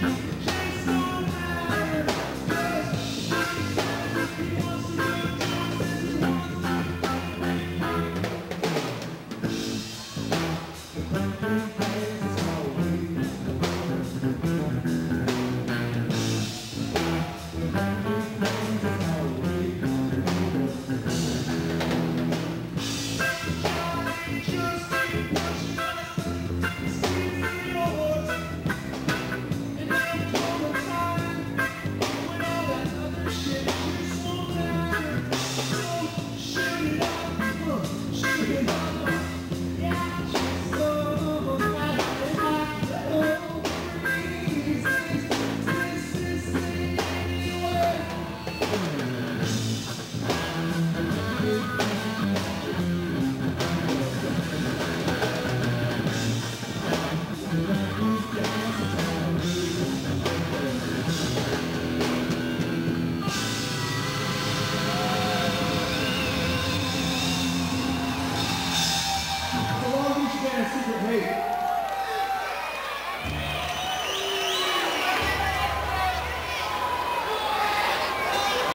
はい。Hey.